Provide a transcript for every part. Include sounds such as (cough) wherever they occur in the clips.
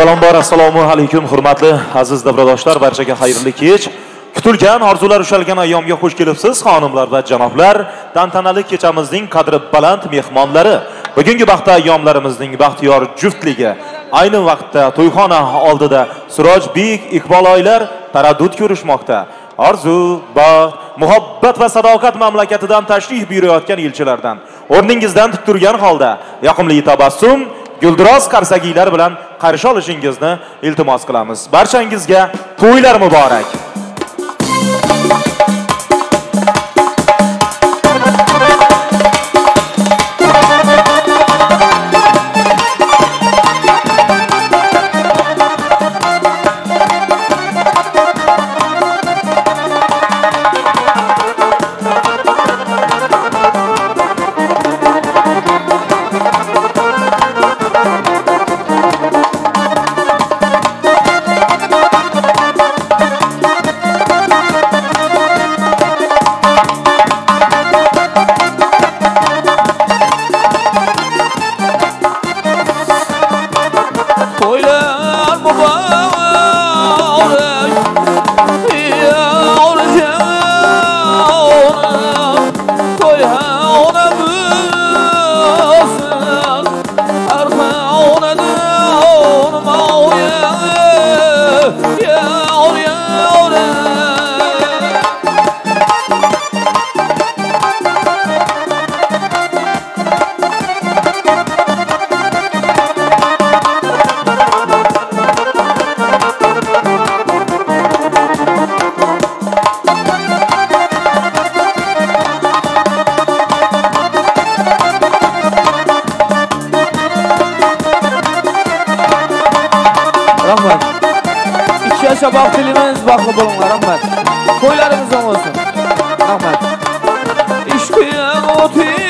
avvalambor assalomu alaykum hurmatli aziz davradoshlar barchaga xayrli kech. Kutilgan orzular ushalgan ayyomga xush kelibsiz xonimlar va janoblar. Tantanali kechamizning qadri baland mehmonlari. Bugungi baxtli ayyomlarimizning baxtiyor juftligi ayni vaqtda to'yxona oldida surojbek iqbol oylar taraddud ko'rishmoqda. Orzu baxt muhabbat va sadoqat mamlakatidan tashrif buyurayotgan elchilardan. O'rningizdan tik turgan holda yoqimli tabassum guldiroz qarsagiylar bilan qarshi olishingizni iltimos qilamiz. Barchangizga to'ylar muborak. t m o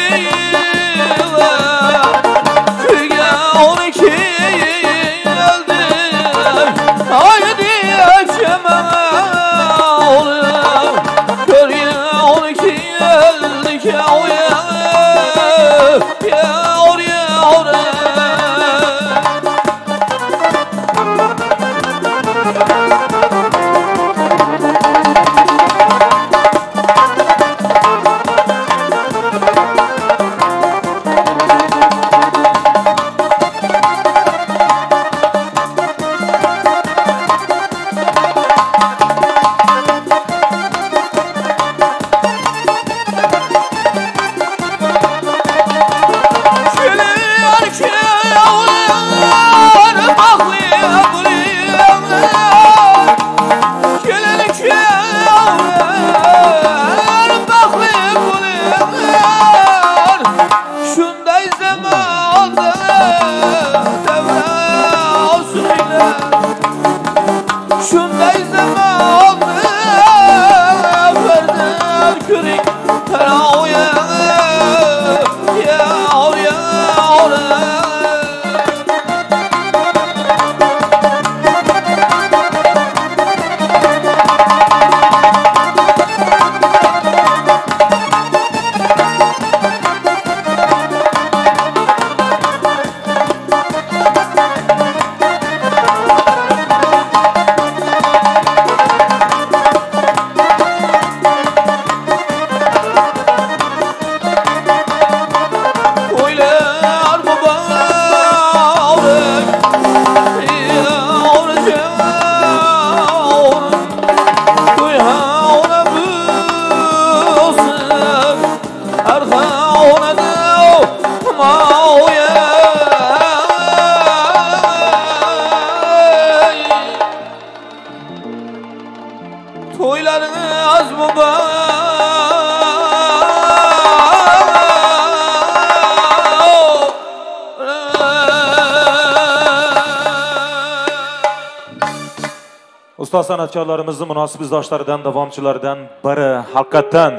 ustoz san'atkorlarimizni munosib izdoshlaridan davomchilaridan biri haqiqatdan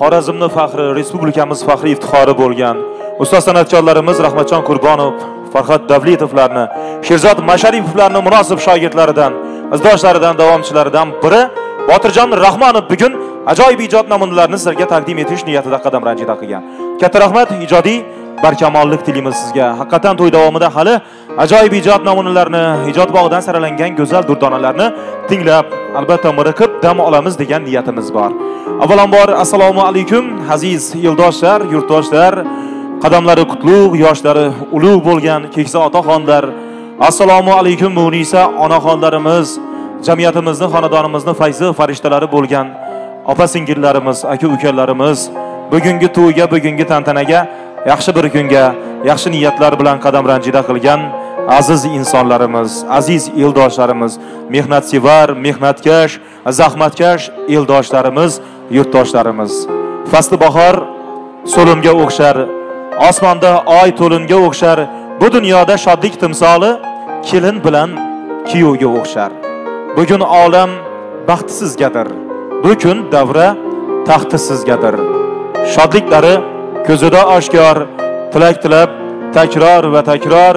xorazmni faxri respublikamiz faxriy iftixori bo'lgan ustoz san'atkorlarimiz rahmatjon qurbonov farhod davletovlarni sherzod masharipovlarni munosib shogirdlaridan izdoshlaridan davomchilaridan biri botirjon rahmonov bugun ajoyib ijod namunalarini sizlarga taqdim etish niyatida qadam ranjida qilgan. Katta rahmat ijodiy barkamollik tilaymiz sizga. Haqiqatan to'y davomida hali ajoyib ijod namunalarini ijod bog'idan saralangan go'zal durdonalarni tinglab albatta miriqib dam olamiz degan niyatimiz bor. Avvalambor assalomu alaykum aziz yo'ldoshlar yurtdoshlar qadamlari qutlug' yoshlari ulug' bo'lgan keksa otaxonlar. Assalomu alaykum munisa onaxonlarimiz jamiyatimizni xonadonimizni fayzi farishtalari bo'lgan opa singillarimiz aka ukalarimiz bugungi to'yga bugungi tantanaga yaxshi bir kunga yaxshi niyatlar bilan qadam ranjida qilgan aziz insonlarimiz aziz eldoshlarimiz mehnatsevar mehnatkash zahmatkash eldoshlarimiz yurtdoshlarimiz. Fasli bahor so'limga o'xshar osmonda oy to'linga o'xshar bu dunyoda shodlik timsoli kelin bilan kuyovga o'xshar. Bugun olam baxtsizgadir bu kun davra taxtisizgadir. Shodliklari ko'zida oshkor tilak tilab takror va takror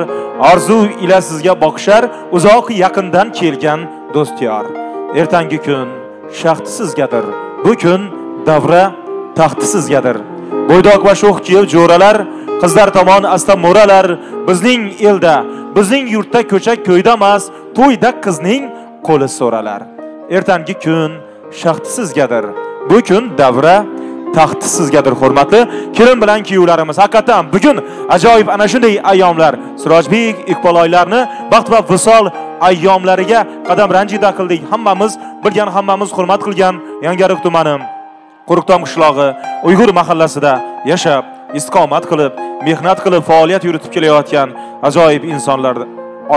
orzu ila sizga boqishar uzoq yaqindan kelgan do'styor ertangi kun shaxtsizgadir bu kun davra taxtisizgadir bo'ydoq va sho'x kiyib jo'ralar qizlar tomon asta mo'ralar bizning elda bizning yurtda ko'chak ko'yda emas to'yda qizning qo'li so'ralar. Ertangi kun shaxtsizgadir bu kun davra taxti sizgadir hurmatli. Kelin bilan kuyovlarimiz haqiqatdan bugun ajoyib ana shunday ayyomlar. Sirojbek iqboloylarni baxt va visol ayyomlariga qadam ranjida qildik. Hammamiz bilgan hammamiz hurmat qilgan yangiariq tumani qo'riqtom qishlog'i uyg'ur mahallasida yashab istiqomat qilib mehnat qilib faoliyat yuritib kelayotgan ajoyib insonlar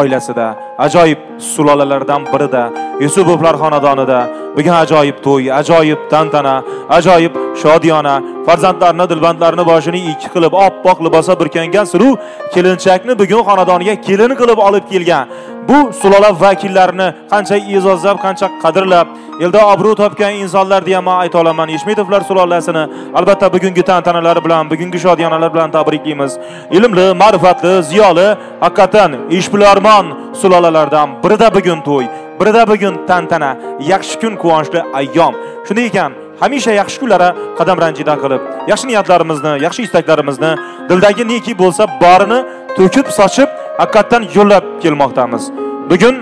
oilasida ajoyib sulolalardan birida yusupovlar xonadonida. Bugun ajoyib to'y ajoyib tantana ajoyib shodiyona. Farzandlarni dilbandlarni boshini ikki qilib oppoq libosga burkangan suluv kelinchakni bugun xonadoniga kelin qilib olib kelgan. Bu sulola vakillarini qancha e'zozlab qancha qadrlab elda obro' topgan insonlar deya man ayta olaman. Eshmetovlar sulolasini albatta bugungi tantanalari bilan bugungi shodiyonalar bilan tabriklaymiz ilmli ma'rifatli ziyoli haqiqatan ishbilarmon sulolalardan birida bugun to'y birida bugun tantana yaxshi kun quvonchli ayyom. Shunday ekan hamisha yaxshi kunlara qadam ranjida qilib yaxshi niyatlarimizni yaxshi istaklarimizni dildagi neki bo'lsa borini to'kib sochib haqiqatdan yo'llab kelmoqdamiz. Bugun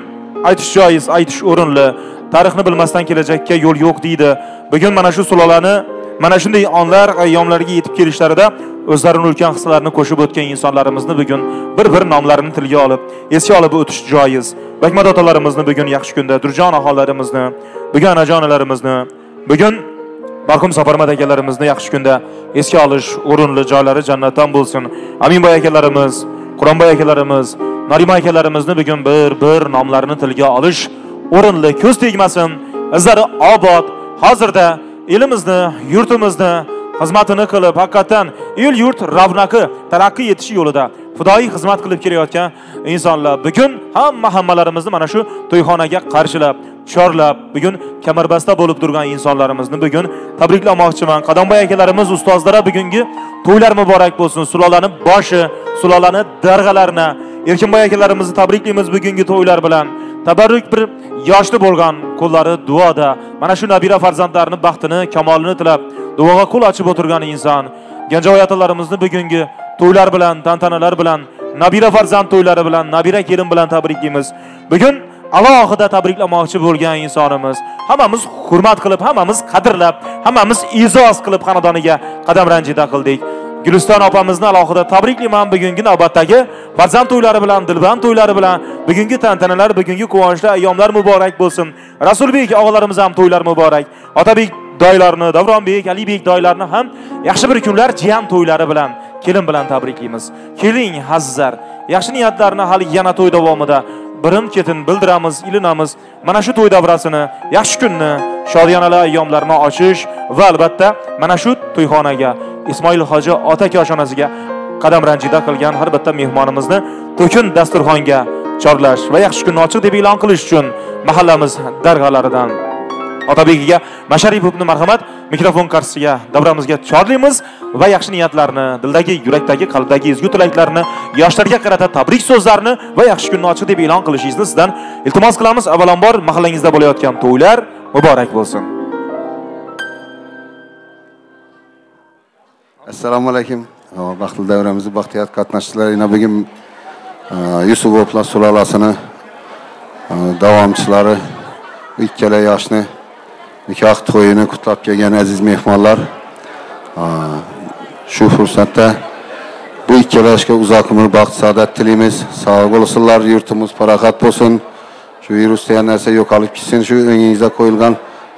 aytish joiz aytish o'rinli tarixni bilmasdan kelajakka yo'l yo'q deydi. Bugun mana shu sulolani mana shunday onlar ayyomlarga yetib kelishlarida o'zlarini ulkan hisslarini qo'shib o'tgan insonlarimizni bugun bir bir nomlarini tilga olib esga olib o'tish joiz. Bakmat otalarimizni bugun yaxshi kunda durjon oxonlarimizni bugun anajon bugun marhum safarmat akalarimizni yaxshi kunda esga olish o'rinli joylari jannatdan bo'lsin. Aminboy akalarimiz. Qur'onboy akalarimiz narima akalarimizni bugun bir bir nomlarini tilga olish o'rinli ko'z tegmasin. Izlari obod hozirda elimizni yurtimizni xizmatini qilib haqiqatdan el yurt ravnaqi taraqqiy etishi yo'lida fidoyi xizmat qilib kelayotgan insonlar. Bugun hamma hammalarimizni mana shu to'yxonaga qarshilab chorlab bugun kamarbasta bo'lib turgan insonlarimizni bugun tabriklamoqchiman qadamboy akalarimiz ustozlara bugungi to'ylar muborak bo'lsin. Sulolani boshi sulolani darg'alarini erkinboy akalarimizni tabriklaymiz bugungi to'ylar bilan. Tabarruk bir yoshda bo'lgan qo'llari duoda mana shu nabira farzandlarini baxtini kamolini tilab duoga qo'l ochib o'tirgan inson ganjoy otalarimizni bugungi to'ylar bilan tantanalar bilan nabira farzand to'ylari bilan nabira kelin bilan tabriklaymiz. Bugun alohida tabriklamoqchi bo'lgan insonimiz hammamiz hurmat qilib hammamiz qadrlab hammamiz e'zoz qilib xonadoniga qadam ranjida qildik. Guliston opamizni alohida tabriklayman bugungi navbatdagi farzand to'ylari bilan dilband to'ylari bilan bugungi tantanalar bugungi quvonchli ayyomlar muborak bo'lsin. Rasulbek og'alarimiz ham to'ylar muborak. Otabek doylarni davronbek alibek doylarni ham yaxshi bir kunlar jiyan to'ylari bilan kelin bilan tabriklaymiz. Keling azizlar yaxshi niyatlarni hali yana to'y davomida birin ketin bildiramiz ilinamiz. Mana shu to'y davrasini yaxshi kunni shodiyonali ayyomlarni ochish va albatta mana shu to'yxonaga ismoil hoji ota koshonasiga qadam ranjida qilgan har bitta mehmonimizni to'kin dasturxonga chorlash va yaxshi kunni ochiq deb e'lon qilish uchun mahallamiz darg'alaridan otabekiga masharipovni marhamat mikrofon qarshisiga davramizga chorlaymiz va yaxshi niyatlarni dildagi yurakdagi qalbdagi ezgu tilaklarni yoshlarga qarata tabrik so'zlarini va yaxshi kunni ochiq deb e'lon qilishingizni sizdan iltimos qilamiz. Avvalambor mahallangizda bo'layotgan to'ylar muborak bo'lsin. Assalomu alaykum. Baxtli davramizda baxtiyor qatnashchilar yana bugun yusupovlar sulolasini davomchilari ikkala yoshni nikoh to'yini qutlab kelgan aziz mehmonlar. Shu fursatda bu ikkala yoshga uzoq umr baxt saodat tilaymiz sog' bo'lsinlar yurtimiz farohat bo'lsin. Shu virus degan narsa yo'qolib ketsin shu o'ngingizga qo'yilgan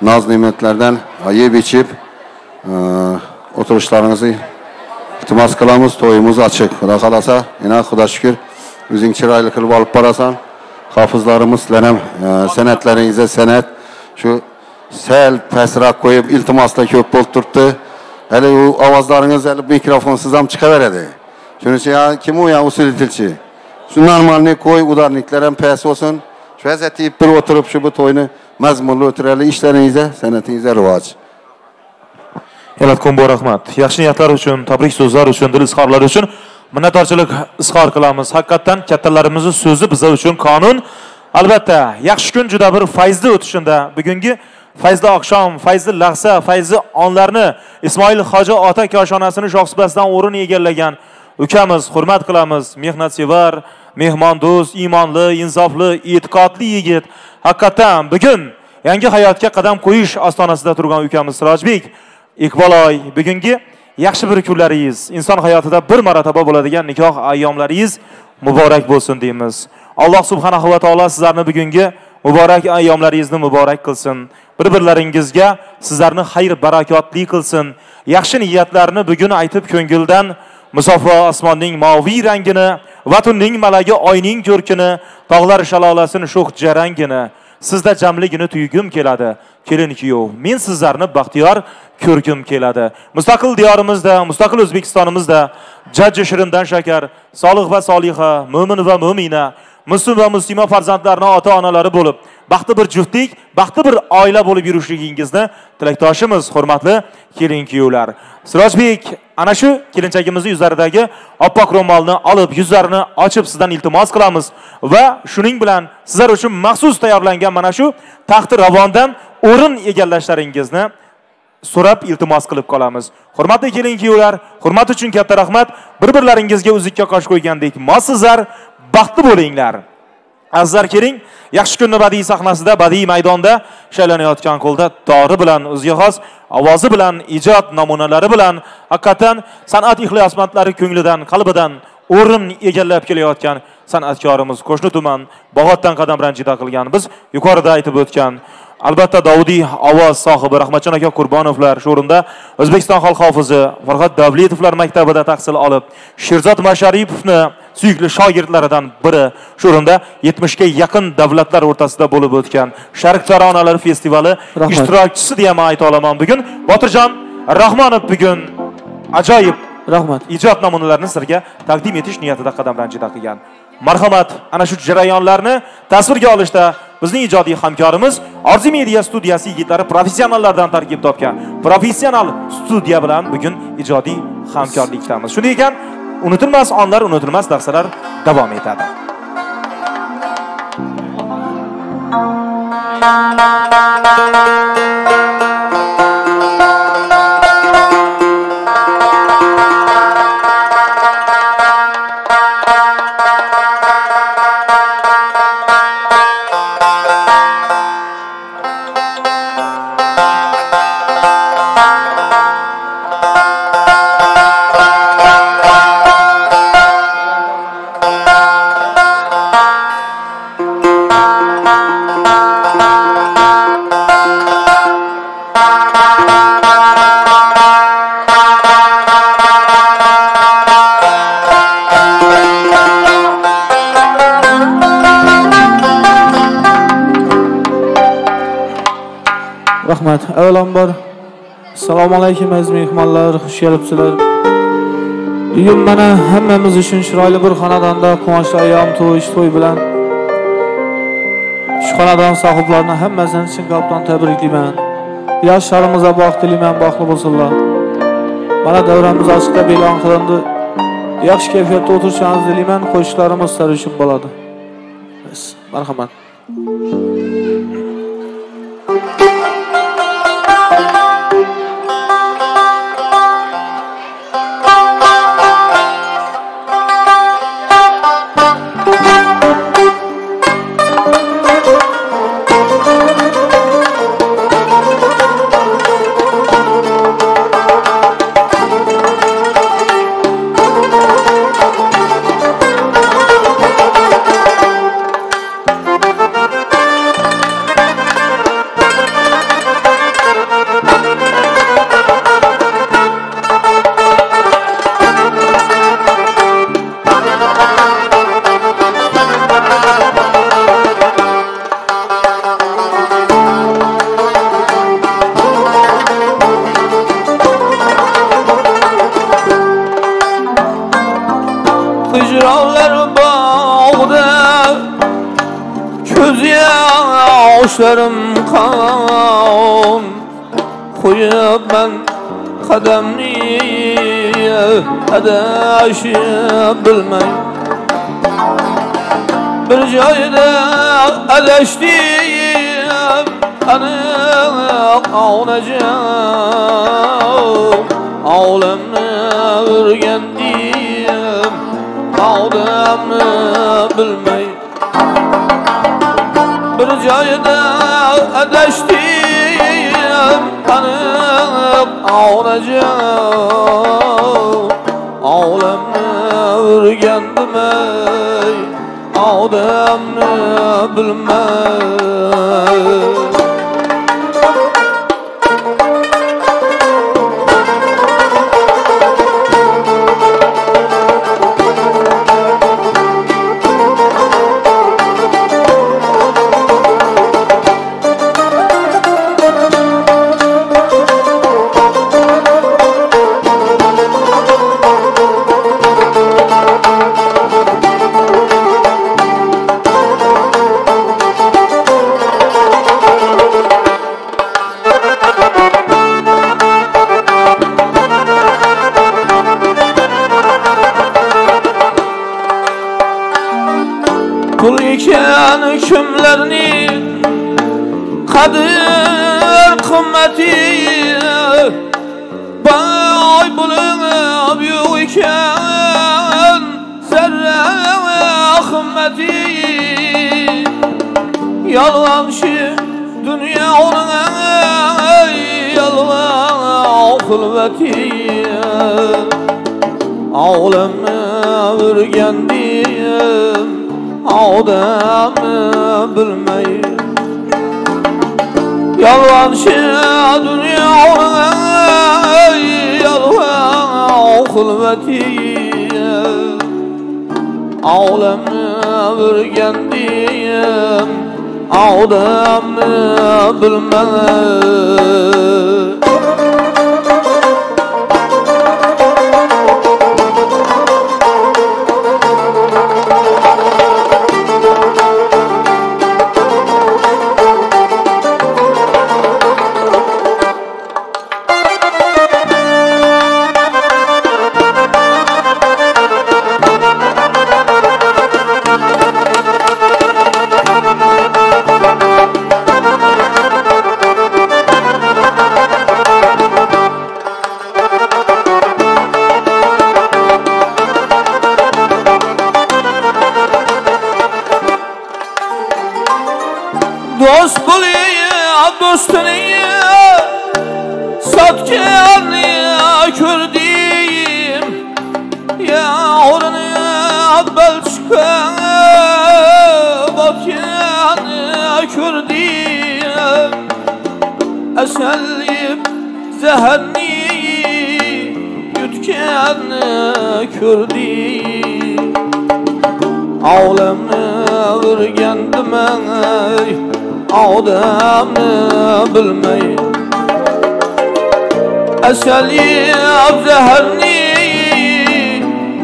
noz ne'matlardan yeb ichib o'tirishlaringizni iltimos qilamiz to'yimiz ochiq xudo xohlasa yana xudo shukur o'zing chiroyli qilib olib borasan hofizlarimiz sizlar ham san'atlaringizda san'at shu sal pastroq qo'yib iltimoslar ko'p bo'lib turibdi hali u ovozlaringiz hali mikrofonsiz ham chiqaveradi shuning uchun kim u усилительchi shu normalniy qo'y udarniklar ham past bo'lsin shu vaziyatda bir o'tirib shu bu to'yni mazmunli o'tiraylik ishlaringizda san'atingizda rivoj elatqon rahmat. Yaxshi niyatlar uchun tabrik so'zlar uchun dil izhorlari uchun minnatdorchilik izhor qilamiz. Haqiqatdan kattalarimizni so'zi bizlar uchun qonun. Albatta yaxshi kun juda bir fayzli o'tishunda bugungi fayzli oqshom fayzli lahza fayzli onlarni ismoil hoji ota koshonasini shohsupasidan o'rin egallagan ukamiz hurmat qilamiz. Mehnatsevar mehmondo'st iymonli insofli e'tiqodli yigit. Haqiqatdan bugun yangi hayotga qadam qo'yish ostonasida turgan ukamiz sirojbek iqboloy bugungi yaxshi bir kunlaringiz inson hayotida bir marotaba bo'ladigan nikoh ayyomlaringiz muborak bo'lsin deymiz. Alloh subhanahu va taolo sizlarni bugungi muborak ayyomlaringizni muborak qilsin. Bir birlaringizga sizlarni xayr barakotli qilsin. Yaxshi niyatlarni bugun aytib ko'ngildan musaffo osmonning moviy rangini va tunning malagi oyning ko'rkini tog'lar shalolasini sho'x jarangini sizda jamligini tuygim keladi. Kelin kuyov men sizlarni baxtiyor ko'rgim keladi. Mustaqil diyorimizda mustaqil o'zbekistonimizda jajji shirindan shakar solih va soliha mo'min va mo'mina muslim va muslima farzandlarini ota onalari bo'lib baxtli bir juftlik baxtli bir oila bo'lib yurishligingizni tilakdoshimiz hurmatli kelin kuyovlar sirojbek ana shu kelinchagimizni yuzlaridagi oppoq ro'molni olib yuzlarini ochib sizdan iltimos qilamiz va shuning bilan sizlar uchun maxsus tayyorlangan mana shu taxti ravondan o'rin egallashlaringizni so'rab iltimos qilib qolamiz. Hurmatli kelin kuyovlar hurmat uchun katta rahmat. Bir birlaringizga uzukka qosh qo'ygandek mossizlar baxtli bo'linglar. Azizlar keling yaxshi kunni badiiy sahnasida badiiy maydonda shaylanayotgan qo'lda dori bilan o'ziga xos ovozi bilan ijod namunalari bilan haqiqatdan san'at ixlosmandlari ko'nglidan qalbidan o'rin egallab kelayotgan san'atkorimiz qo'shni tuman bog'otdan qadam ranjida qilgan. Biz yuqorida aytib o'tgan albatta dovudiy ovoz sohibi rahmatjon aka qurbonovlar shu o'rinda o'zbekiston xalq hofizi farhod davletovlar maktabida tahsil olib sherzod masharipovni suyukli shogirdlaridan biri. Shu o'rinda yetmishga yaqin davlatlar o'rtasida bo'lib o'tgan sharq taronalari festivali ishtirokchisi deya man ayta olaman. Bugun botirjon rahmonov bugun ajoyib rahmat. ijod namunalarini sizlarga taqdim etish niyatida qadam ranjida qilgan. Marhamat ana shu jarayonlarni tasvirga olishda bizning ijodiy hamkorimiz orzu media studiyasi yigitlari professionallardan tarkib topgan professional studiya bilan bugun ijodiy hamkorlikdamiz. Shunday ekan unutilmas onlar unutilmas lahzalar davom etadi. (laughs) rahmat avvalambor assalomu alaykum aziz mehmonlar xush kelibsizlar bugun mana hammamiz uchun chiroyli bir xonadonda quvonchli ayyom to'y to'y bilan shu xonadon sohiblarini hammasini chin qalbdan tabriklayman yoshlarimizga baxt tilayman baxtli bo'lsinlar mana davramiz ochiqda e'lon qilindi yaxshi kayfiyatda o'tirishingizni tilayman qo'shiqlarimiz uchun bo'ladi marhamat Kadir kummeti. Bay bulunup yok iken Zerre kımmeti Yalvamışı dünya ona Yalvan kılveti Ağlamı örgendim Ağdamı bilmeyi yolg'onchi dunyoning yolg'on xilvati olamni o'rgandim odamni bilmay dostunu satken ya kürdiyim ya oraya Belçika batken ya kürdiyim eselim zehenni yutken kürdiyim Ağlamı vurgendim ey odamni bilmay asalib zaharni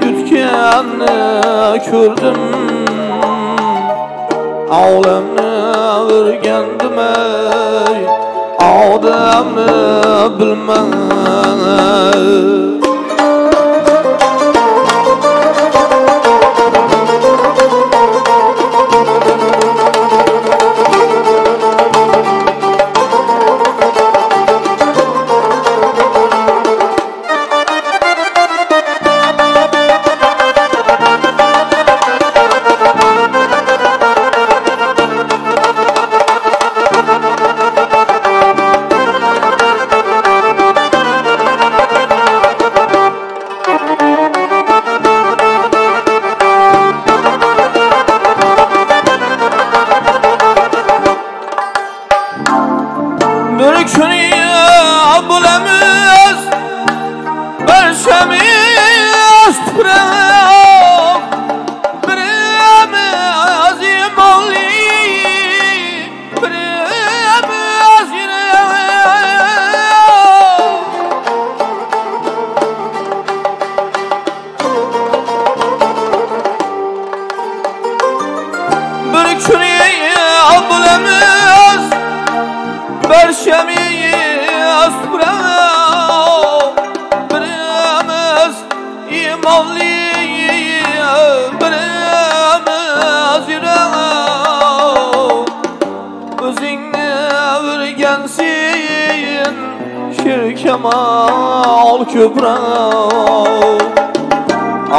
yutganni ko'rdim olamni o'rgandim ey odamni bilmay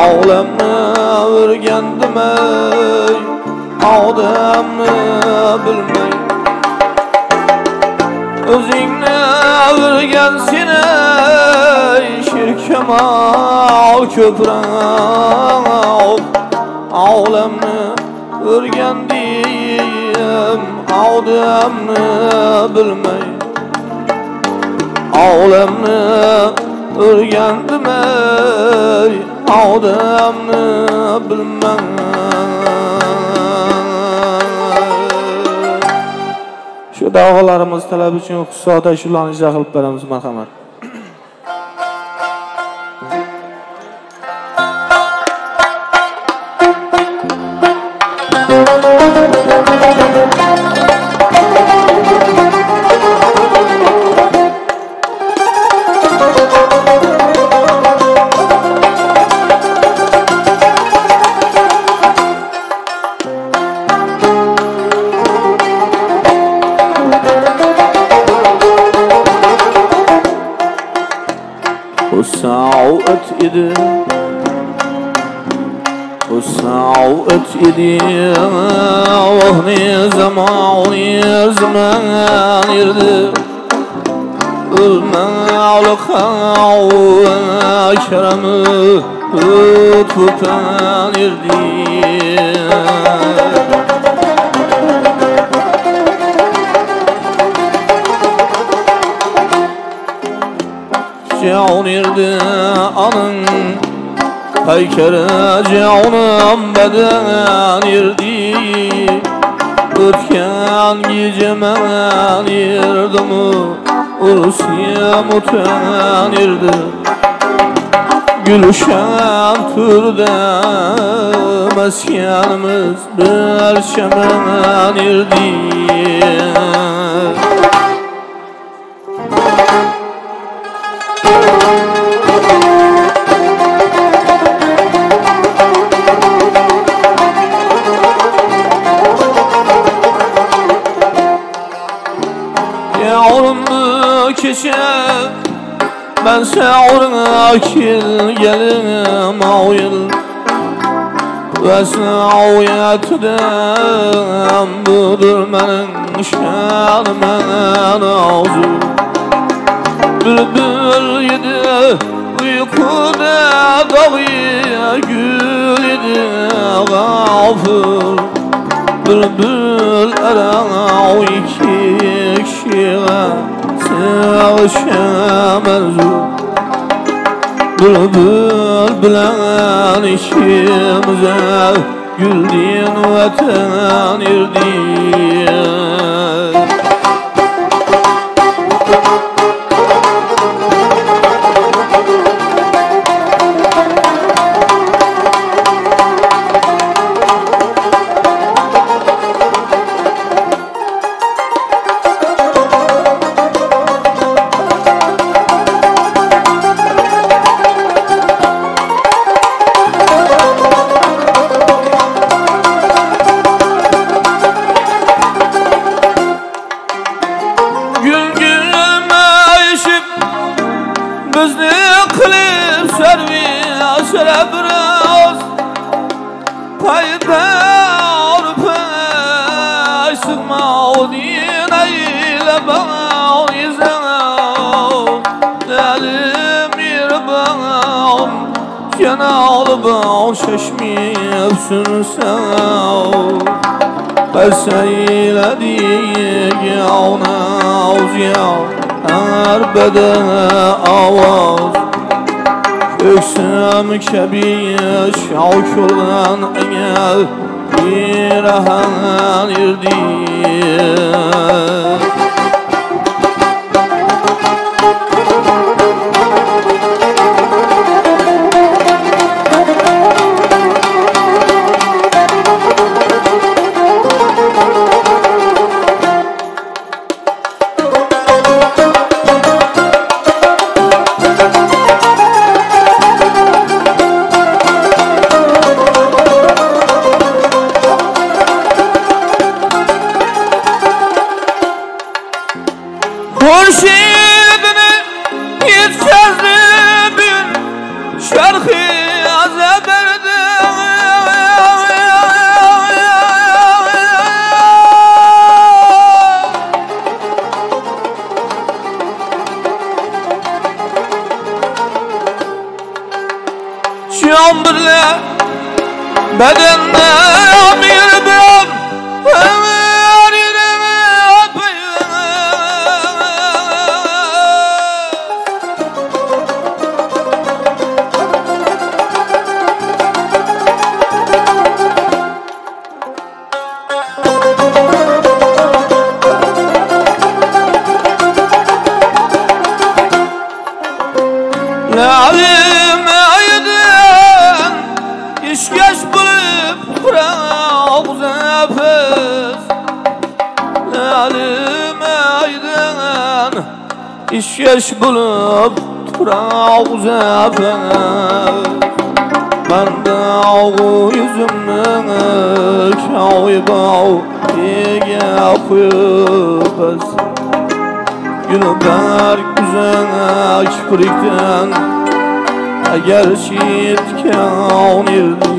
ko'proq o'rgandim ey odamni bilmay. O'zingni o'rgansin seni shirkamal ko'proq olamni o'rgandim odamni bilmay. Olamni o'rgandim ey odamni bilman shu da'volarimiz talab uchun iqtisodda shularni ijro qilib beramiz marhamat. وساعة إيدي وساعة إيدي وهني زماني زمان يرد المال خاو أشرم لطفان يردي جعونرد آنن پیکر جعونم بدن یردی ırken gecemen yerdimi Rusya mutan yerdi Gülüşen türde meskenimiz bir şemen yerdi keçər Mən səuruna akil gəlim ayıl Və səuyyətirəm Budur mənim şər mən ağzı Bülbül yedi uykuda dağıya gül yedi gafır Bülbül ərəm iki kişiyə sevişemez Bülbül bilen işimize güldüğün vatan irdin sürsə Bəs eylədik avnavz ya Ərbədə avaz Öksüm kəbiş şavkürdən əngəl Bir əhən irdik Afrikan Eğer şiit kânirdi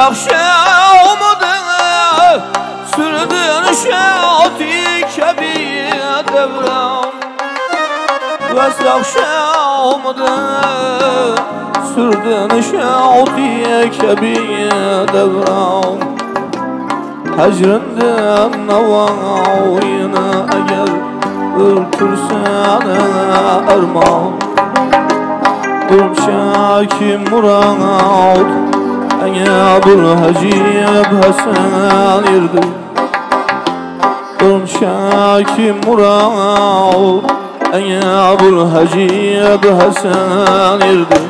Yaxşı olmadı Sürdün şahatı kebiye devran. Ve yaxşı olmadı Sürdün şahatı kebiye devran. Hecrindin navayını eğer Ürtürsen erman. Durmşa kim murat أنا أبو الهجيب حسن يرضي قرن شاكي مراد أنا أبو الهجيب حسن يرضي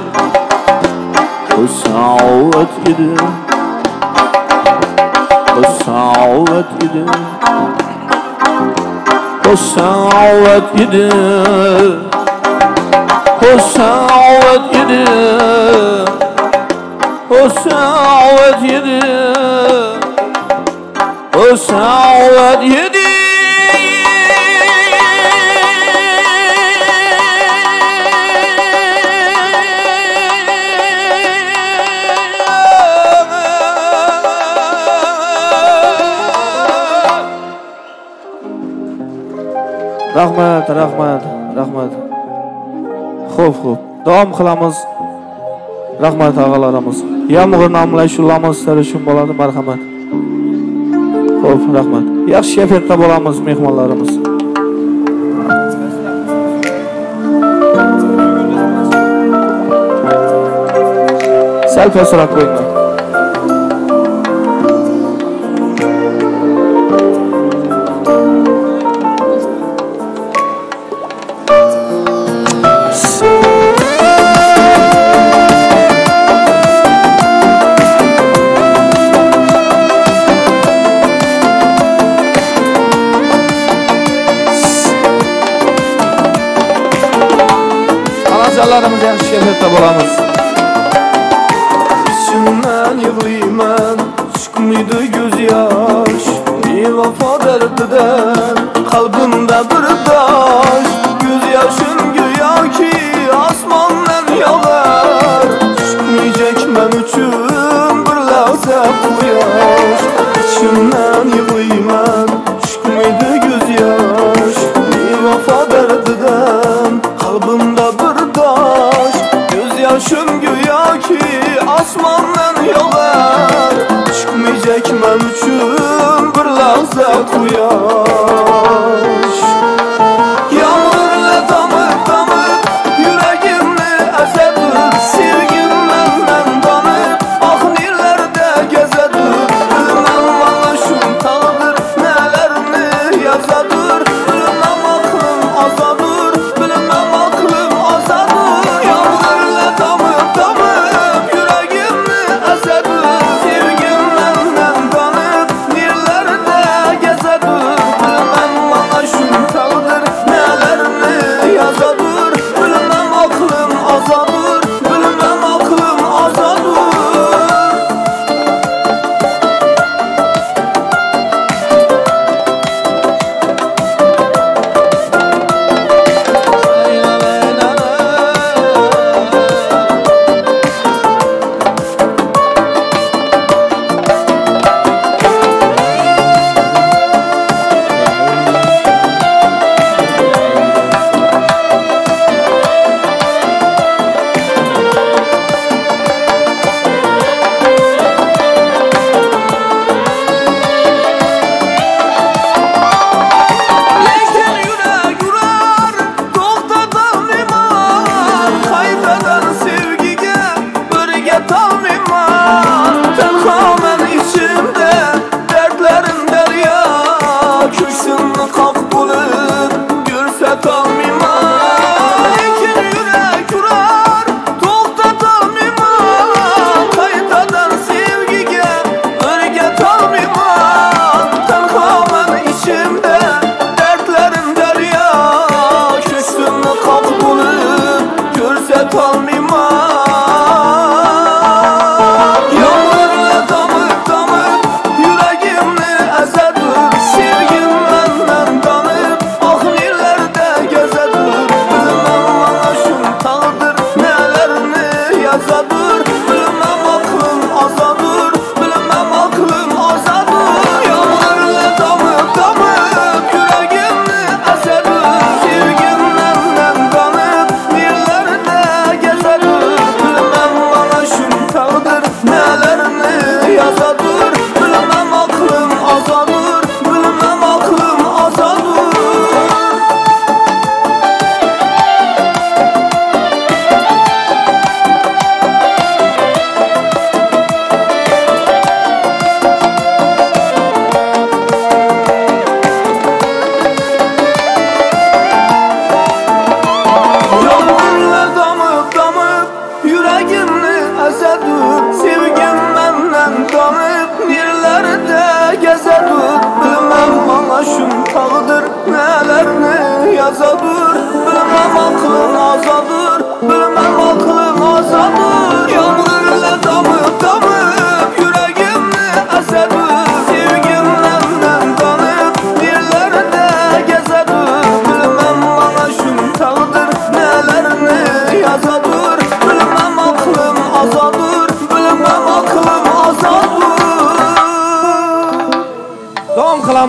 وسعوت إيدي وسعوت إيدي وسعوت إيدي وسعوت إيدي الساعة يدي الساعة يدي rahmat rahmat rahmat. Xo'p xo'p. Davom qilamiz. Rahmat og'alarimiz ya muğirnamla shu lamozlari uchun bo'ladi marhamat. Xo'p, rahmat. Yaxshi kayfiyatda bo'lamiz mehmonlarimiz. Sal pasroq qo'yinglar. bulamazsın.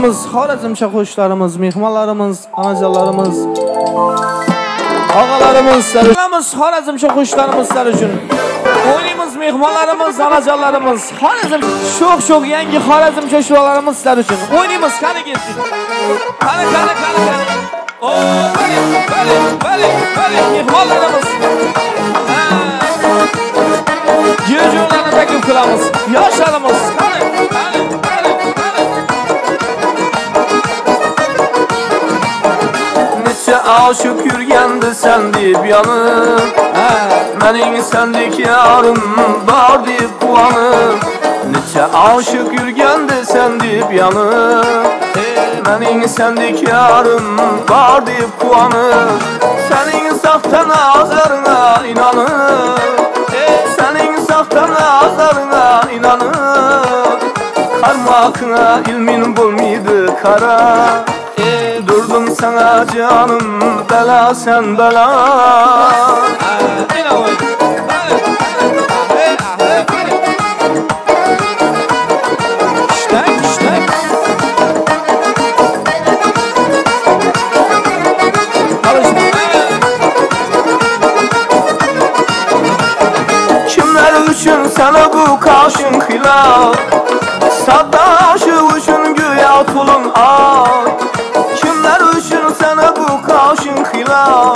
Xorazmcha qo'shiqlarimiz mehmonlarimiz onajonlarimiz og'alarimiz qilamiz xorazmcha qo'shiqlarimiz sizlar uchun o'ynaymiz mehmonlarimiz onajonlarimiz xorazm sho'x sho'x yangi xorazmcha shuvalarimiz sizlar uchun o'ynaymiz qani ketdik qani qani qani qani o bali bali bali bali mehmonlarimiz Ha. Yurjo'larni taklif qilamiz yoshlarimiz aşık yürgendi sen deyip yanıp Menin sendik yarım var deyip kuanıp Neçe aşık yürgendi sen deyip yanıp Menin sendik yarım var deyip Senin saftan ağızlarına inanıp Senin saftan ağızlarına inanıp Karmakına ilmin bulmuydu kara. Vurdum sana canım bela sen bela. Kimler üçün sana bu karşın hilal Sadaşı üçün güya tulun al. Kaşın hilal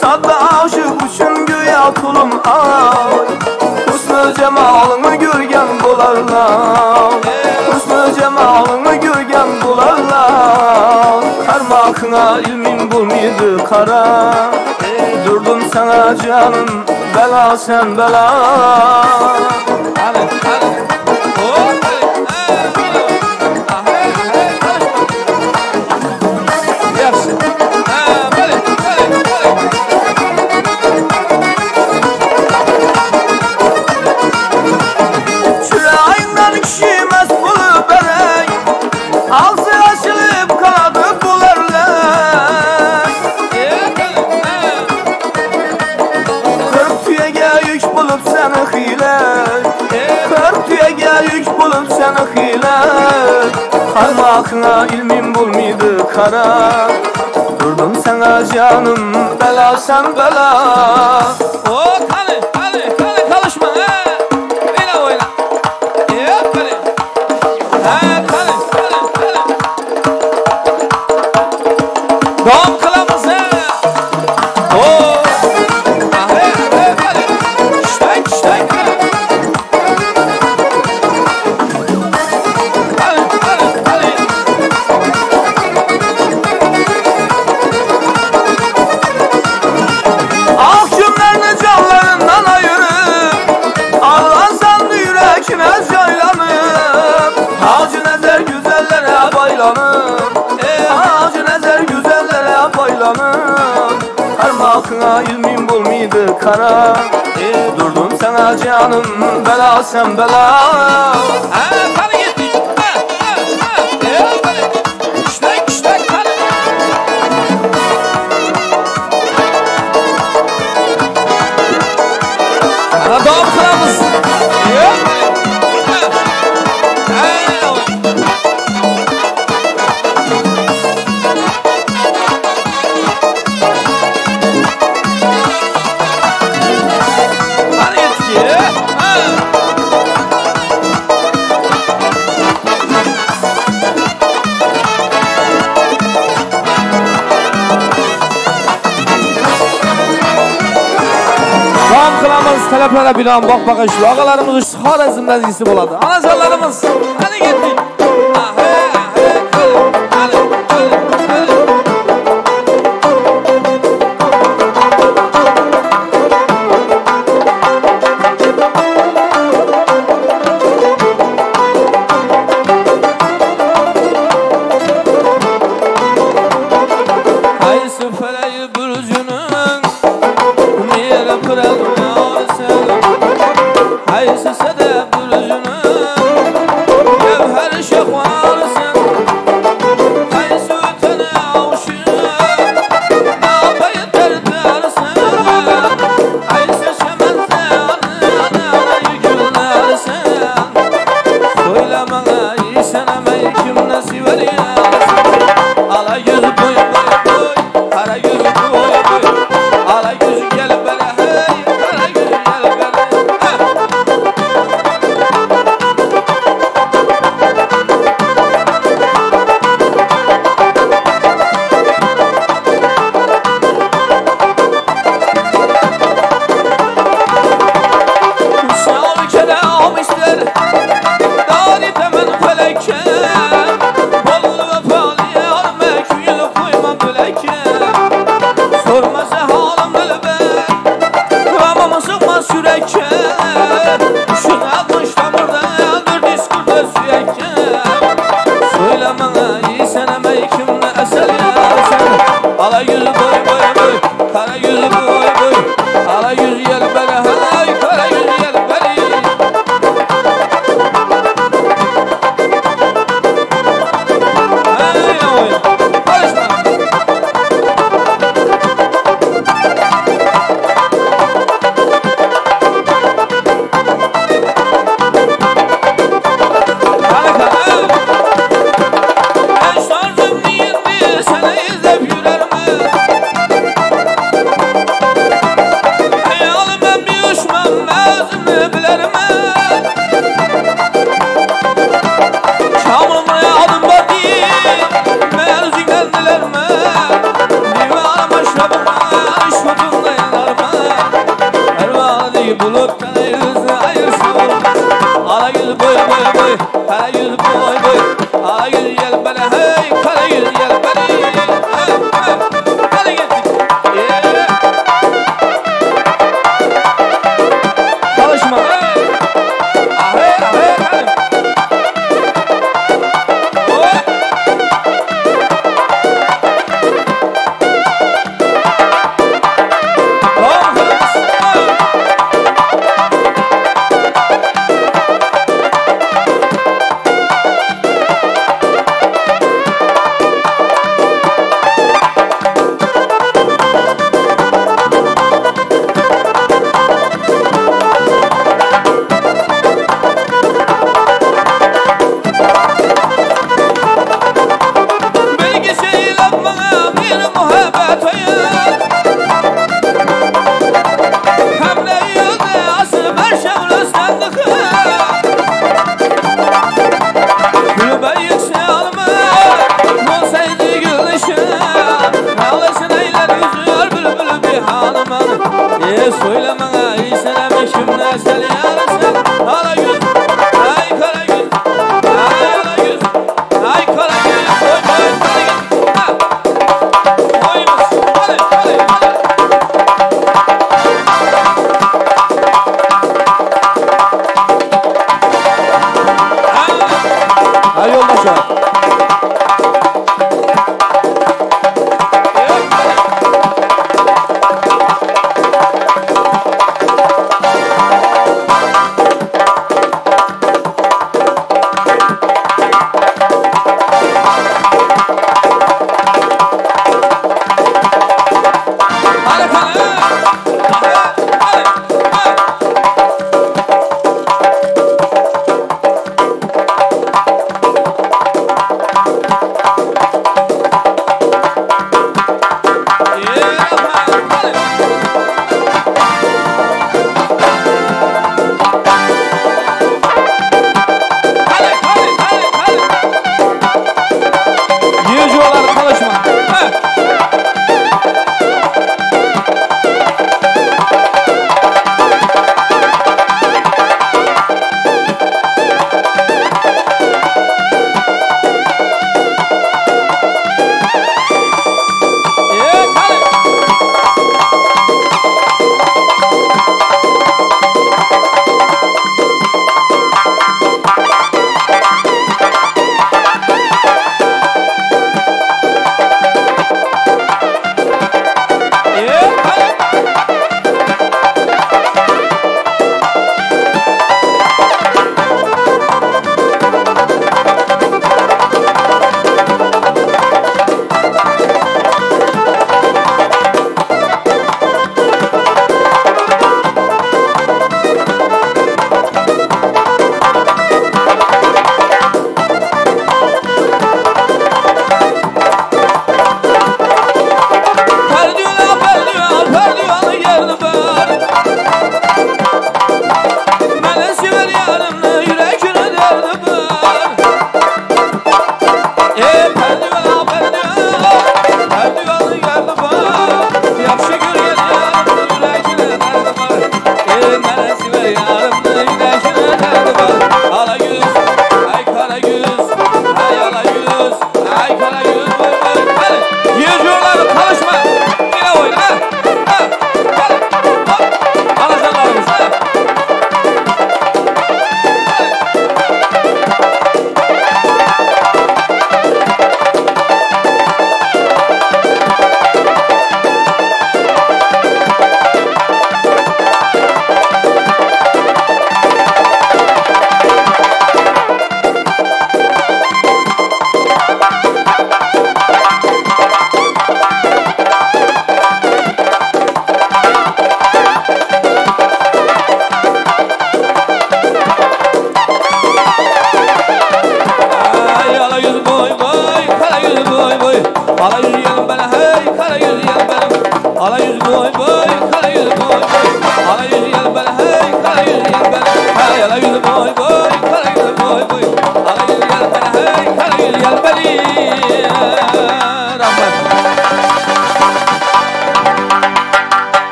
Saddaşı üçün güya tulun ay. Husnü cemalını görgen bularlar Husnü cemalını görgen bularlar Karmakına ilmin bulmaydı kara? Durdum sana canım bela sen bela. Qani, qani. Karmakına ilmin bulmaydı kara? Durdum sana canım bela sen bela. O, qani, qani, kara. Ey durdum sana canım bela sen bela. Ha, qilamiz talablara binoan boqbaqa shu og'alarimiz uch Xorazmdan isi bo'ladi. Onajonlarimiz qani ketdik.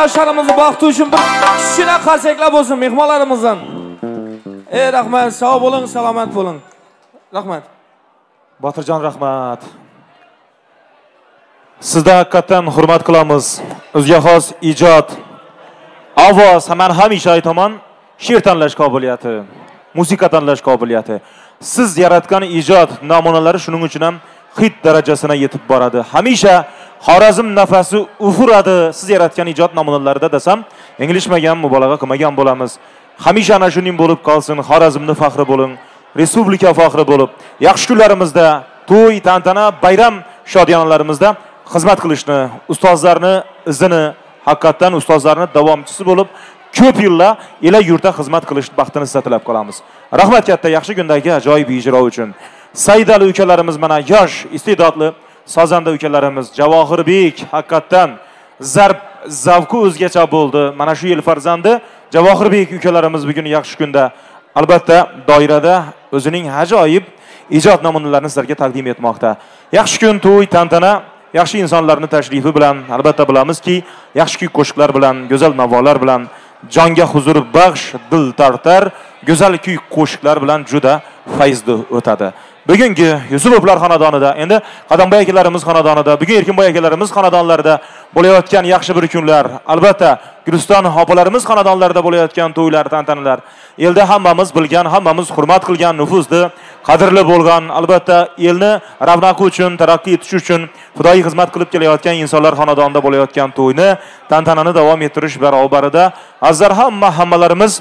Oyunlarımız üçün, yaşlarımızı bir kichkina qarsaklar bo'lsin mehmonlarimizdan. Ey rahmat, sog' bo'ling, salomat bo'ling. Rahmat. botirjon rahmat sizni haqiqatdan hurmat qilamiz o'ziga xos ijod ovoz man hamisha aytaman she'r tanlash qobiliyati musiqa tanlash qobiliyati siz yaratgan ijod namunalari shuning uchun ham hit darajasina yetib boradi hamisha xorazm nafasi ufuradi. Siz yaratgan ijod namunalarida desam yanglishmagan mubolag'a qilmagan bo'lamiz. Hamisha ana shuning bo'lib qolsin. Xorazmni faxri bo'ling. Respublika faxri bo'lib. Yaxshi kunlarimizda to'y tantana bayram shodiyonalarimizda xizmat qilishni ustozlarni izini haqiqatdan ustozlarni davomchisi bo'lib ko'p yillar ela yurtda xizmat qilish baxtini sizga tilab qolamiz. Rahmat katta yaxshi kundagi ajoyib ijro uchun. Saidali ukalarimiz mana yosh iste'dodli sozanda ukalarimiz javohirbek haqiqatdan zarb zavqi o'zgacha bo'ldi. Mana shu yil farzandi javohirbek ukalarimiz bugun yaxshi kunda. Albatta doirada o'zining ajoyib ijod namunalarini sizlarga taqdim etmoqda. Yaxshi kun to'y tantana yaxshi insonlarni tashrifi bilan albatta bilamizki yaxshi kuy qo'shiqlar bilan go'zal navolar bilan jonga huzur baxsh dil tortar go'zal kuy qo'shiqlar bilan juda fayzli o'tadi. Bugungi yusupovlar xonadonida endi qadamboy akalarimiz xonadonida bugun erkinboy akalarimiz xonadonlarida bo'layotgan yaxshi bir kunlar albatta guliston opalarimiz xonadonlarida bo'layotgan to'ylar tantanalar elda hammamiz bilgan hammamiz hurmat qilgan nufuzli qadrli bo'lgan albatta elni ravnaqi uchun taraqqiy etish uchun fidoyi xizmat qilib kelayotgan insonlar xonadonida bo'layotgan to'yni tantanani davom ettirish barobarida azizlar hamma hammalarimiz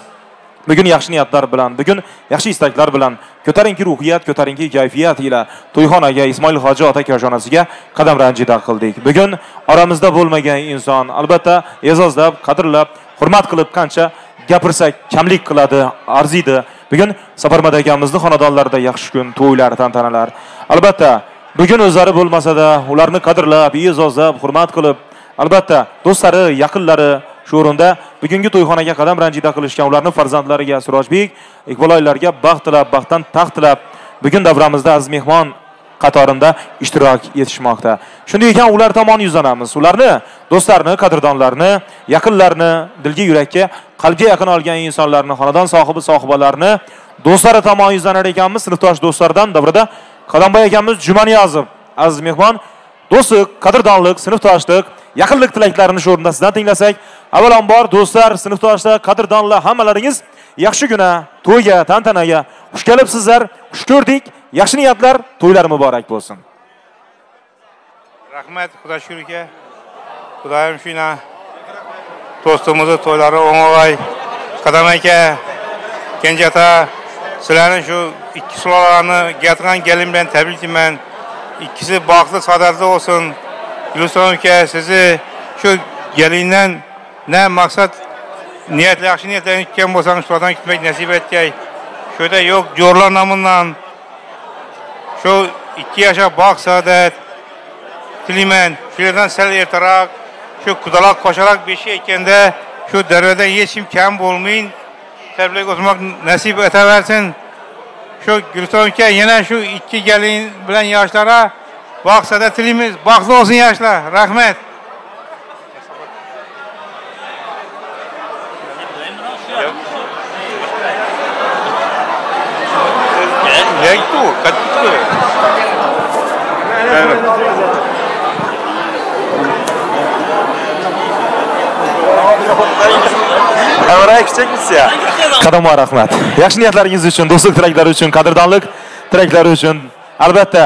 bugun yaxshi niyatlar bilan bugun yaxshi istaklar bilan ko'tarinki ruhiyat ko'tarinki kayfiyat ila to'yxonaga ismoil hoji ota koshonasiga qadam ranjida qildik. Bugun oramizda bo'lmagan inson albatta e'zozlab qadrlab hurmat qilib qancha gapirsak kamlik qiladi arziydi. Bugun safarmad akamizni xonadonlarida yaxshi kun to'ylar tantanalar. Albatta bugun o'zlari bo'lmasada ularni qadrlab e'zozlab hurmat qilib albatta do'stlari yaqinlari shu o'rinda bugungi to'yxonaga qadam ranjida qilishgan ularni farzandlariga surojbek iqboloylarga baxt tilab baxtdan taxt tilab bugun davramizda aziz mehmon qatorida ishtirok etishmoqda. Shunday ekan ular tomon yuzlanamiz. Ularni do'stlarni qadrdonlarni yaqinlarni dilga yurakka qalbga yaqin olgan insonlarni xonadon sohibi sohibalarni do'stlari tomon yuzlanar ekanmiz. Sinfdosh do'stlardan davrada qadamboy akamiz jumaniyozov aziz mehmon do'stlik qadrdonlik sinfdoshlik yaqinlik tilaklarini shu o'rinda sizdan tinglasak. Avvalambor do'stlar sinfdoshlar qadrdonlar hammalaringiz yaxshi kuna to'yga tantanaga xush kelibsizlar. Xush ko'rdik. Yaxshi niyatlar to'ylar muborak bo'lsin. Rahmat xudo shukur aka. Xudoyim shuna. Do'stimizni to'ylari o'ng'oy. Qadam aka kenja ota sizlarni shu ikki sulolani gatigan kelin bilan tabriklayman. Ikkisi baxtli saodatli bo'lsin. Guliston aka sizni shu gelindan na maqsad niyatli yaxshi niyatlarni kutgan bo'lsangiz shulardan kutmak nasib etgay shu yerda yo'q jo'rlar nomidan shu ikki yashab baxt saodat tilayman shu yerdan sal ertaroq shu qudaloq qo'shaloq beshi ekanda shu daryoda hech kim kam bo'lmayin tabriklar o'tmoq nasib etaversin shu guliston aka yana shu ikki gelin bilan yoshlara baxt saodat tilaymiz baxtli bo'lsin yoshlar rahmat Ya itu, kat itu. avray kichikmisiz ya qadamboy rahmat yaxshi niyatlaringiz uchun do'stlik tilaklari uchun qadrdonlik tilaklari uchun albatta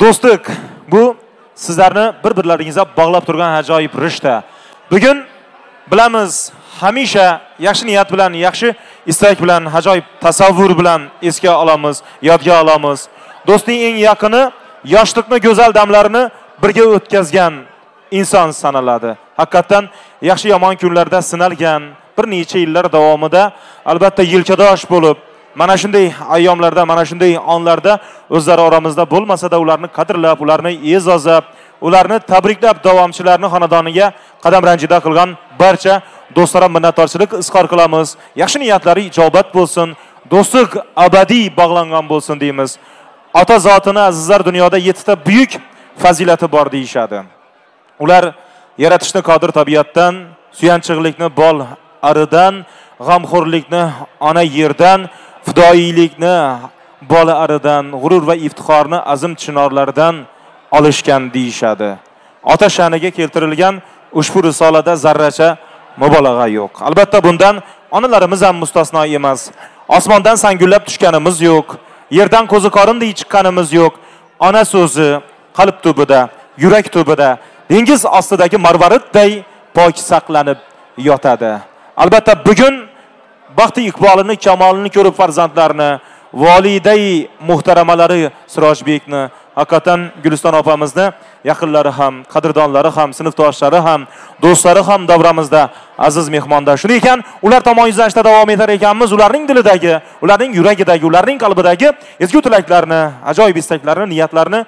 do'stlik bu sizlarni bir birlaringizga bog'lab turgan ajoyib rishta. Bugun bilamiz hamisha yaxshi niyat bilan yaxshi istak bilan ajoyib tasavvur bilan esga olamiz yodga olamiz. Do'stning eng yaqini yoshlikni go'zal damlarini birga o'tkazgan inson sanaladi. Haqiqatdan yaxshi yomon kunlarda sinalgan bir necha yillar davomida albatta yelkadosh bo'lib mana shunday ayyomlarda mana shunday onlarda o'zlari oramizda bo'lmasada ularni qadrlab ularni e'zozlab ularni tabriklab davomchilarni xonadoniga qadam ranjida qilgan barcha do'stlara minnatdorchilik izhor qilamiz. Yaxshi niyatlari ijobat bo'lsin do'stlik abadiy bog'langan bo'lsin deymiz. Ota zotini azizlar dunyoda yettita buyuk fazilati bor deyishadi. Ular yaratishni qodir tabiatdan suyanchiqlikni bol aridan g'amxo'rlikni ona yerdan fidoyilikni bola aridan g'urur va iftixorni azim chinorlardan olishgan deyishadi. Ota sha'niga keltirilgan ushbu risolada zarracha mubolag'a yo'q. Albatta bundan onalarimiz ham mustasno emas. Osmondan sangullab tushganimiz yo'q. Yerdan ko'zi qorindek chiqqanimiz yo'q. Ona so'zi qalb tubida yurak tubida dengiz ostidagi marvaridday pok saqlanib yotadi. Albatta bugun baxti iqbolini kamolini ko'rib farzandlarini voliday muhtaramalari sirojbekni haqiqatdan guliston opamizni yaqinlari ham qadrdonlari ham sinfdoshlari ham do'stlari ham davramizda aziz mehmonda shunday ekan ular tomon yuzlanishda davom etar ekanmiz. Ularning dilidagi ularning yuragidagi ularning qalbidagi ezgu tilaklarni ajoyib istaklarni niyatlarini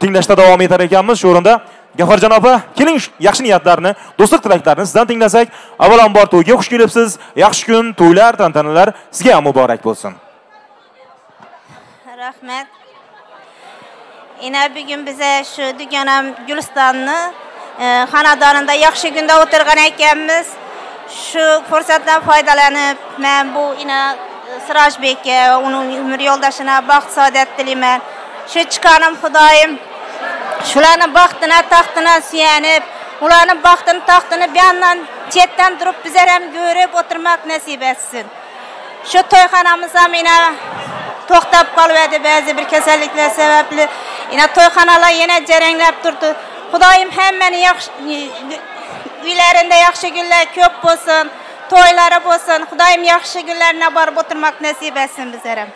tinglashda davom etar ekanmiz. Shu o'rinda gavharjon opa keling yaxshi niyatlarni do'stlik tilaklarini sizdan tinglasak avvalambor to'yga xush kelibsiz yaxshi kun to'ylar tantanalar sizga ham muborak bo'lsin. Rahmat. Ina bugun biza shu dugonam gulistonni e, xonadonida yaxshi kunda o'tirgan ekanmiz. Shu fursatdan foydalanib men bu ina e, Sirojbekka, uning umr yo'ldashina baxt saodat tilayman. Shu chiqqanim Xudoyim shularni baxtini, taxtini suyanib, ularni baxtini, taxtini bu yandan chetdan turib bizlar ham ko'rib o'tirmak nasib etsin. Shu to'yxonamiz ham yana to'xtab qolyapti ba'zi bir kasalliklar sababli. Yana to'yxonalar yana jaranglab turdi. Xudoyim hammani yaxshi uylarida yaxshi kunlar ko'p bo'lsin, to'ylari bo'lsin. Xudoyim yaxshi kunlarni borib o'tirmak nasib etsin bizlar ham.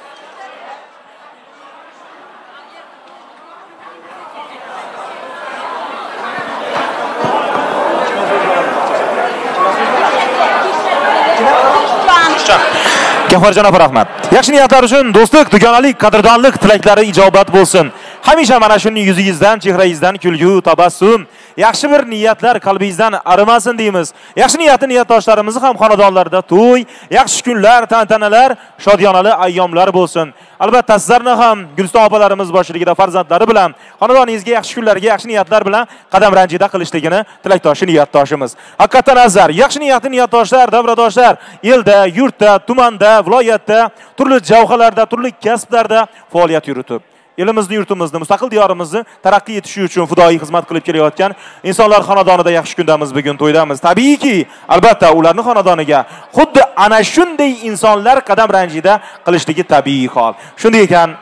Gavharjon opa rahmat. Yaxshi niyatlar uchun do'stlik, dugonalik, qadrdonlik tilaklari ijobat bo'lsin. Hamisha mana shuni yuzingizdan, chehrangizdan kulgu, tabassum, yaxshi bir niyatlar qalbingizdan arimasin deymiz. Yaxshi niyatli niyatdoshlarimiz ham xonadonlarda to'y, yaxshi kunlar, tantanalar, shodiyonali ayyomlar bo'lsin. Albatta sizlarni ham Guliston opalarimiz boshchiligida farzandlari bilan xonadoningizga yaxshi kunlarga, yaxshi niyatlar bilan qadam ranjida qilishligini tilakdoshi niyatdoshimiz. haqiqatdan azar, yaxshi niyatli niyatdoshlar, davradoshlar elda, yurtda, tumanda, viloyatda, turli javhalarda, turli kasblarda faoliyat yuritib elimizni yurtimizni mustaqil diyorimizni taraqqiy etishi uchun fidoyi xizmat qilib kelayotgan insonlar xonadonida yaxshi kundamiz bugun to'ydamiz. Tabiiyki albatta ularni xonadoniga xuddi ana shunday insonlar qadam ranjida qilishligi tabiiy hol. Shunday ekan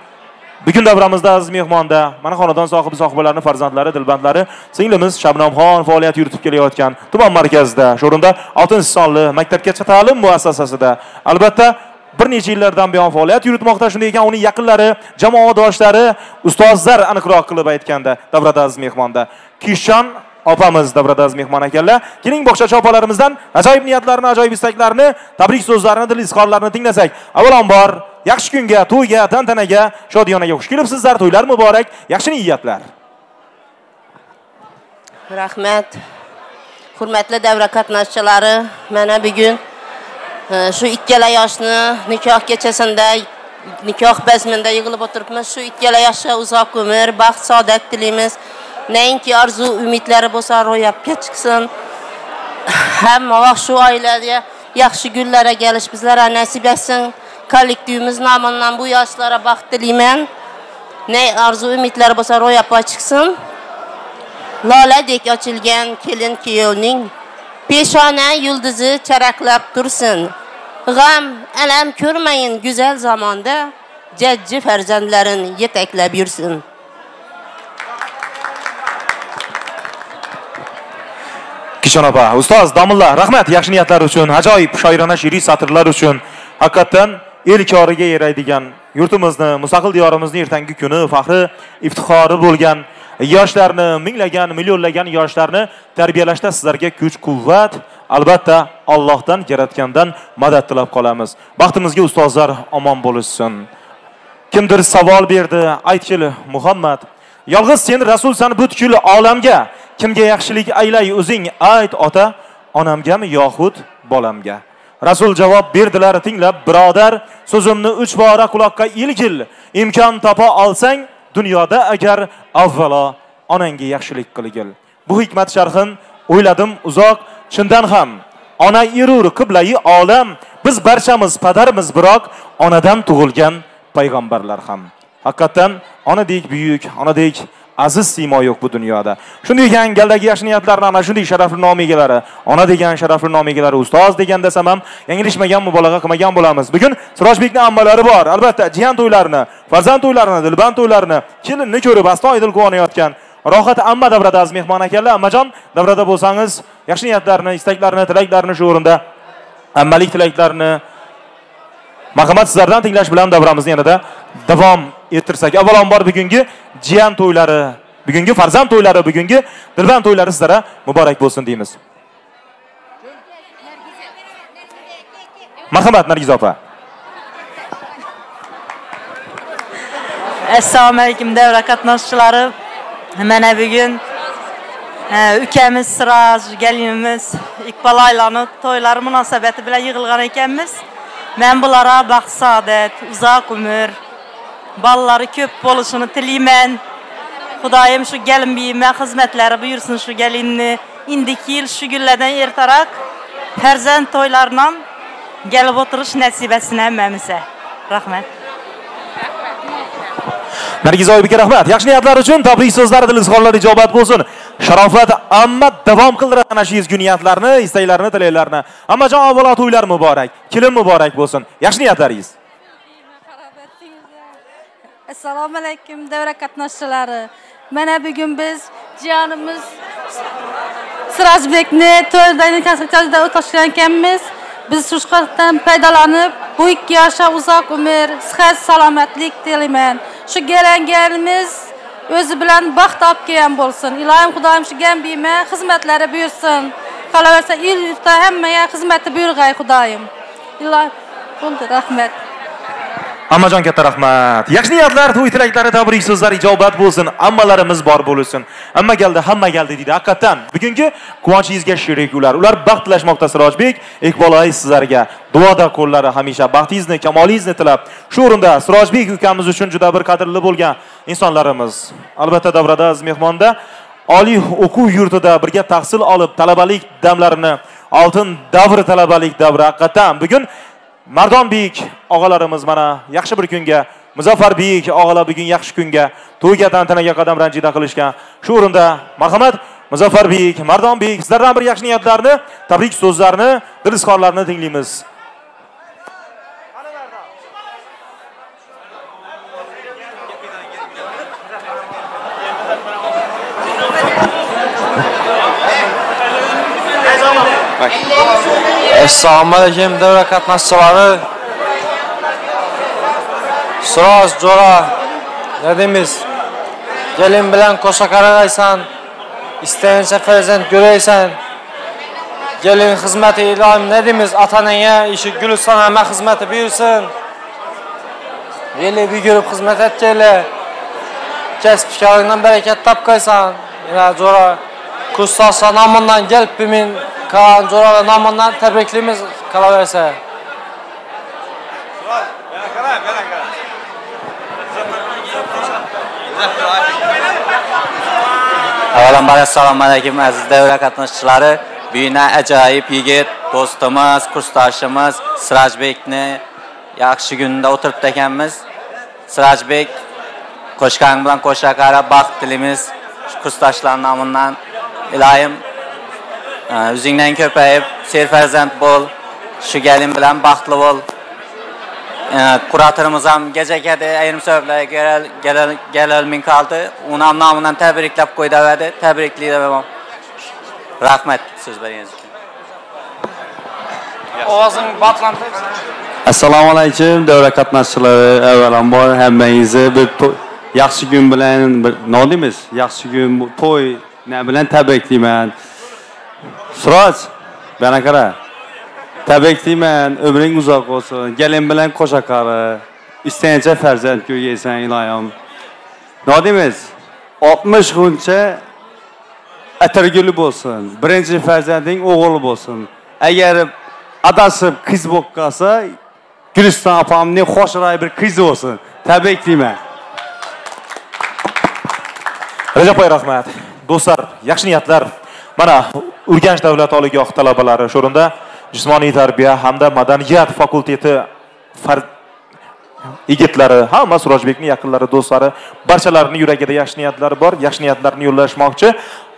bugun davramizda aziz mehmonda mana xonadon sohibi sohibalarni farzandlari dilbandlari singlimiz shabnomxon faoliyat yuritib kelayotgan tuman markazida shu o'rinda oltin sonli maktabgacha ta'lim muassasasida. Albatta bir necha yillardan buyon faoliyat yuritmoqda. Shunday ekan uning yaqinlari jamoadoshlari ustozlar aniqroq qilib aytganda davrada aziz mehmonda. Kishon opamiz davrada aziz mehmon ekanlar. Keling bog'chachi opalarimizdan ajoyib niyatlarini ajoyib istaklarini tabrik so'zlarini dil izhorlarini tinglasak. Avvalambor yaxshi kunga to'yga tantanaga shodiyonaga xush kelibsizlar. To'ylar muborak yaxshi niyatlar. Rahmat. Hurmatli davra qatnashchilari mana bugun shu ikkala yoshni nikoh kechasida nikoh bazmida yig'ilib o'tiribmiz. Shu ikkala yoshga uzoq umr baxt saodat tilaymiz. Nainki orzu umidlari bo'lsa ro'yobga chiqsin. Hamma vaqt shu oilaga yaxshi kunlarga kelish bizlarga nasib etsin. Kollektivimiz nomidan bu yoshlarga baxt tilayman. Ne orzu umidlari bo'lsa ro'yobga chiqsin. Loladek ochilgan kelin kuyovning peshona yulduzi charaqlab tursin. G'am alam ko'rmayin go'zal zamonda jajji farzandlarin yetaklab yursin. Kishon opa ustoz domilla rahmat. Yaxshi niyatlar uchun ajoyib shoirona she'riy satrlar uchun. Haqiqatdan el koriga yaraydigan yurtimizni mustaqil diyorimizni ertangi kuni faxri iftixori bo'lgan yoshlarni minglagan millionlagan yoshlarni tarbiyalashda sizlarga kuch quvvat albatta Allohdan yaratgandan madad tilab qolamiz. Baxtimizga ustozlar omon bo'lishsin. Kimdir savol berdi. Aytgil muhammad yolg'iz sen rasulsan butkul olamga. Kimga yaxshilik aylay o'zing? Ayt ota onamgami yoxud bolamga? Rasul javob berdilar tinglab birodar so'zimni uch bora quloqqa ilgil. Imkon topa olsang dunyoda agar avvalo onangga yaxshilik qilgil. Bu hikmat sharhin o'yladim uzoq chindan ham ona irur qiblai olam biz barchamiz padarmiz biroq onadan tug'ilgan payg'ambarlar ham. Haqiqatdan onadek buyuk onadek aziz siymo yo'q bu dunyoda. Shunday ekan galdagi yaxshi niyatlarni ana shunday sharafli nom egalari ona degan sharafli nom egalari ustoz degan desam ham yanglishmagan mubolag'a qilmagan bo'lamiz. Bugun sirojbekni ammalari bor. Albatta jiyan to'ylarini farzand to'ylarini dilband to'ylarini kelinni ko'rib astoydil quvonayotgan rohat amma davrada aziz mehmon akalar. Ammajon davrada bo'lsangiz yaxshi niyatlarni istaklarni tilaklarni shu o'rinda ammalik tilaklarni marhamat sizlardan tinglash bilan davramizni yanada davom ettirsak. Avvalambor bugungi jiyan to'ylari bugungi farzand to'ylari bugungi dilband to'ylari sizlarga muborak bo'lsin deymiz. Marhamat nargiza opa. Assalomu alaykum davra qatnashchilari. Mana bugun ukamiz siroj galinimiz iqbol oylani to'ylari munosabati bilan yig'ilgan ekanmiz men bularga baxt saodat uzoq umr bolalari ko'p bo'lishini tilayman xudoyim shu galin buyima xizmatlari buyursin shu galinni indiki yil shu kunlardan ertaroq farzand to'ylaridan kelib o'tirish nasib etsin hammamizga nargiz nargiza oybekka rahmat. Yaxshi niyatlar uchun tabrik so'zlari dil izhorlari ijobat bo'lsin. Sharofat amma davom qildiradi ana shu ezgu niyatlarni istaklarini tilaklarni ammajon avvalo to'ylar muborak kelin muborak bo'lsin. Yaxshi niyatlaringiz. Assalomu alaykum davra qatnashchilari. Mana bugun biz jiyanimiz sirojbekni to'ydan konsertajida o'tkazgan ekanmiz Biz Şuşqatdan faydalanıb bu iki yaşa uzaq ömür, sıhhat, salamatlik diləyəm. Şu gələn gəlimiz özü bilən baxt tap gələn olsun. İlahim Xudayım şu gəm bimə xidmətlərə buyursun. Qala versə il yurtda həmməyə xidməti buyurğay Xudayım. İlah, bundur, rəhmət. Ammajon katta rahmat. Yaxshi niyatlar to'y tilaklari tabrik so'zlari ijobat bo'lsin. Ammalarimiz bor bo'lsin amma keldi hamma keldi deydi. Haqiqatdan bugungi quvonchingizga sherik ular. Ular baxt tilashmoqda sirojbek. Iqbolay sizlarga duoda qo'llari hamisha. Baxtingizni kamolingizni tilab. Shu o'rinda sirojbek ukamiz uchun juda bir qadrli bo'lgan insonlarimiz. Albatta davrada aziz mehmonda oliy o'quv yurtida birga tahsil olib talabalik damlarini oltin davr talabalik davri. Haqiqatdan bugun mardonbek og'alarimiz mana yaxshi bir kunga. Muzaffarbek og'alar bugun yaxshi kunga. To'yga tantanaga qadam ranjida qilishgan. Shu o'rinda marhamat muzaffarbek mardonbek sizlardan bir yaxshi niyatlarni tabrik so'zlarini dil izhorlarini tinglaymiz assalomu alaykum davra qatnashchilari siroj jo'ra ne deymiz kelin bilan qo'sha qarag'aysan istagancha farzand ko'raysan kelin xizmati ilohim ne deymiz ota onangga ishi guliston hamma xizmati buyursin yili buyurib xizmat etgaylar kasb koringdan barakat topqaysan yana jo'ra kursdoshlar nomidan kelib men kalan jo'ralar nomidan tabriklaymiz qolaversa avvalambor assalomu alaykum aziz davra qatnashchilari buyina ajoyib yigit do'stimiz kursdoshimiz sirajbekni yaxshi kunda o'tiribdi ekanmiz sirajbek qo'shgan bilan qo'sha qarab baxt tilaymiz shu kursdoshlar nomidan ilohim e, o'zingdan ko'payib serfarzand bo'l shu kelin bilan baxtli bo'l kuratorimiz ham gajagadi ayrim sabablarga ko'ra kelolmay qoldi uni ham nomidan tabriklab qo'y davadi tabriklayman rahmat so'z berganingiz uchun ovozing botlantirib assalomu alaykum davra qatnashchilari avvalambor hammangizni bir yaxshi kun bilan bir nima deymiz yaxshi kun to'y bilan tabriklayman suroj bana qara. Tabriklayman umring uzoq bo'lsin. Kelin bilan qo'sha qari istagancha farzand ko'rgaysan iloyim. Nima deymiz oltmish kuncha atirguli bo'lsin. Birinchi farzanding o'g'il bo'lsin. Agar adashib qiz bo'lib qolsa guliston opamning xo'shroq bir qizi bo'lsin. Tabriklayman rajabboy rahmat. Do'stlar yaxshi niyatlar. Mana urganch davlat oliygohi talabalari shu o'rinda jismoniy tarbiya hamda madaniyat fakulteti yigitlari hamma surojbekni yaqinlari do'stlari barchalarini yuragida yaxshi niyatlari bor yaxshi niyatlarni yo'llashmoqchi.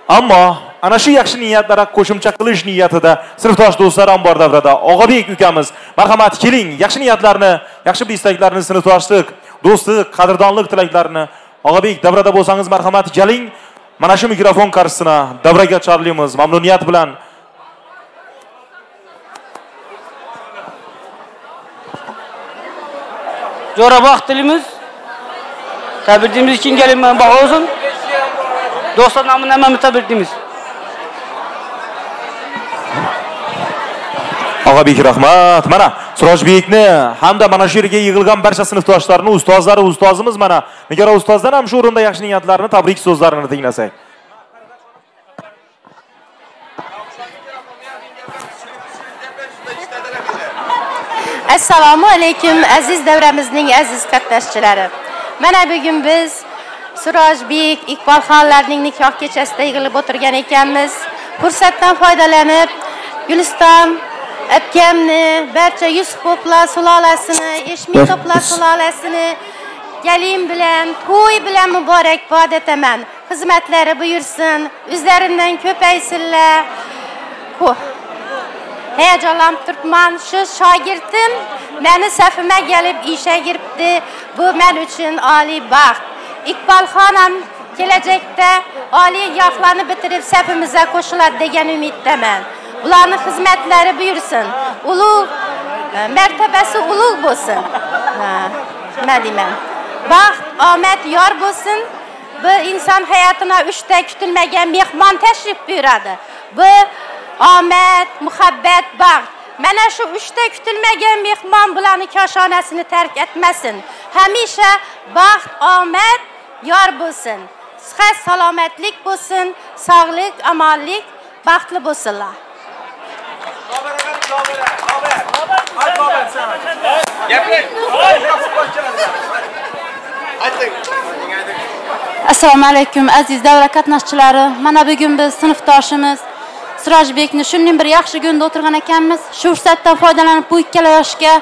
Ammo ana shu yaxshi niyatlarga qo'shimcha qilish niyatida sinfdosh do'stlar ham bor davrada. Og'abek ukamiz marhamat keling yaxshi niyatlarni yaxshi bir istaklarni sinfdoshlik do'stlik qadrdonlik tilaklarini. Og'abek davrada bo'lsangiz marhamat keling mana shu mikrofon qarshisida davraga chorlaymiz mamnuniyat bilan Jo'ra baxt tilaymiz. Tabriklaymiz için gelin ben baxt olsun. Dostlar namına hemen tabriklaymiz. Og'abek rahmat mana surojbekni hamda mana shu yerga yig'ilgan barcha sinfdoshlarini ustozlari ustozimiz mana nigora ustozdan ham shu o'rinda yaxshi niyatlarini tabrik so'zlarini tinglasak assalomu alaykum aziz davramizning aziz qatnashchilari mana bugun biz surojbek iqbolxonlarning nikoh kechasida yig'ilib o'tirgan ekanmiz fursatdan foydalanib guliston akamni barcha yusupoplar sulolasini eshmitoplar sulolasini gelin bilan to'y bilan muborakbod etaman xizmatlari buyursin o'zlaridan ko'paysinlar. Hayajonlanib turibman shu shogirdim meni safimga kelib ishga giribdi bu men uchun oliy baxt. Iqbolxon ham kelajakda oliy yoxlarni bitirib safimizga qo'shiladi degan umiddaman ularning xizmatlari buyursin. Ulug' e, martabasi ulug' bo'lsin. Ha, nima deyman. Baxt omad yor bo'lsin. Bu inson hayotına uchta kutilmagan mehmon tashrif buyuradi. Bu omad muhabbat baxt mana shu uchta kutilmagan mehmon bularni koshonasini tark etmasin. Hamisha baxt omad yor bo'lsin. Sihat salomatlik bo'lsin sog'lik omonlik baxtli bo'lsinlar. Assalomu alaykum aziz davra qatnashchilari. Mana bugun biz sinfdoshimiz sirojbekni shunday bir yaxshi kunda o'tirgan ekanmiz. Shu fursatdan foydalanib bu ikkala yoshga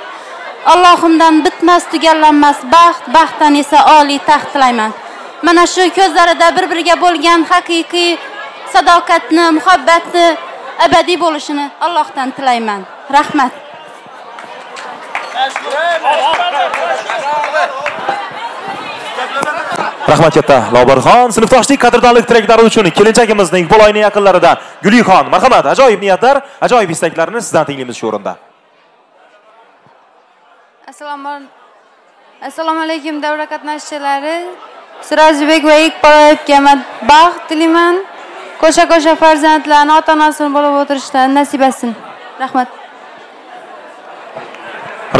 allohimdan bitmas tugallanmas baxt baxtdan esa oliy taxt tilayman. Mana shu ko'zlarida bir biriga bo'lgan haqiqiy sadoqatni muhabbatni abadiy bo'lishini allohdan tilayman. Rahmat. Rahmat katta lobarxon. Sinfdoshlik qadrdonlik tilaklari uchun kelinchagimizning bu oyning yaqinlaridan gulixon marhamat. Ajoyib niyatlar ajoyib istaklarni sizdan tinglaymiz shu o'rinda. Assalomu assalomu alaykum davra qatnashchilari. Sirojbek va iqbolovga man baxt tilayman qo'sha qo'sha farzandlarni ota onasini bo'lib o'tirishlarini nasib etsin. Rahmat.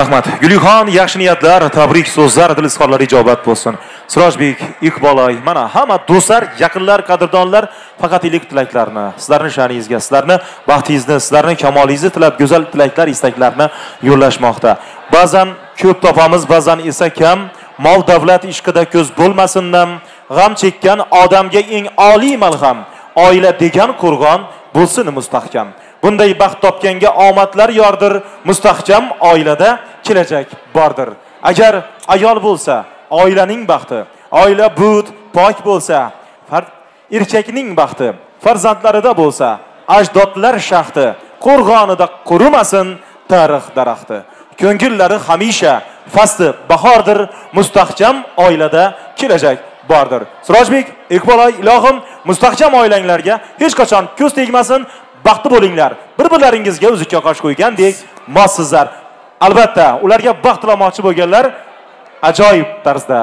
Rahmat. Gulixon yaxshi niyatlar tabrik so'zlar dil izhorlar ijobat bo'lsin. Sirojbek iqboloy mana hamma do'stlar yaqinlar qadrdonlar faqat iliq tilaklarni sizlarni sha'ningizga sizlarni baxtingizni sizlarni kamolingizni tilab go'zal tilaklar istaklarni yo'llashmoqda. Ba'zan ko'p topamiz ba'zan esa kam. Mol davlat ishqida ko'z bo'lmasindan g'am chekkan odamga eng oliy malham. Oila degan qo'rg'on bo'lsin mustahkam. Bunday baxt topganga omadlar yordir mustahkam oilada kelajak bordir. Agar ayol bo'lsa oilaning baxti oila but pok bo'lsa erkakning baxti farzandlarida bo'lsa ajdodlar shaxti qo'rg'onida qurimasin tarix daraxti. Ko'ngillari hamisha fasli bahordir mustahkam oilada kelajak bordir. Sirojbek iqboloy ilohim mustahkam oilanglarga hech qachon ko'z tegmasin baxtli bo'linglar. Bir birlaringizga uzukka qosh qo'ygandek mossizlar. Albatta ularga baxt tilamoqchi bo'lganlar ajoyib tarzda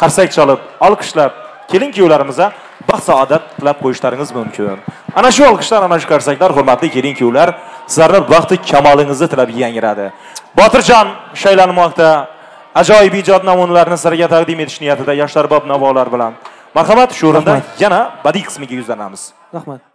qarsak chalib olqishlab kelin kuyovlarimizga baxt saodat tilab qo'yishlaringiz mumkin. Ana shu olqishlar ana shu qarsaklar hurmatli kelin kuyovlar sizlarni baxti kamolingizni tilab yangiradi. Botirjon shaylanmoqda. Ajoyib ijod namunalarini sizlarga taqdim etish niyatida yoshlar bob navolar bilan. Marhamat shu o'rinda yana badiiy qismiga yuzlanamiz. Rahmat